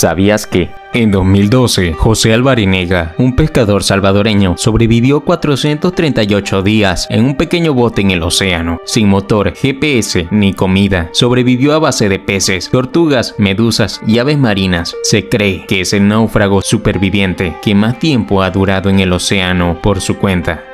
¿Sabías que? En 2012, José Alvarinega, un pescador salvadoreño, sobrevivió 438 días en un pequeño bote en el océano, sin motor, GPS ni comida. Sobrevivió a base de peces, tortugas, medusas y aves marinas. Se cree que es el náufrago superviviente que más tiempo ha durado en el océano por su cuenta.